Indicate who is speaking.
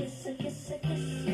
Speaker 1: kiss, a kiss, a kiss.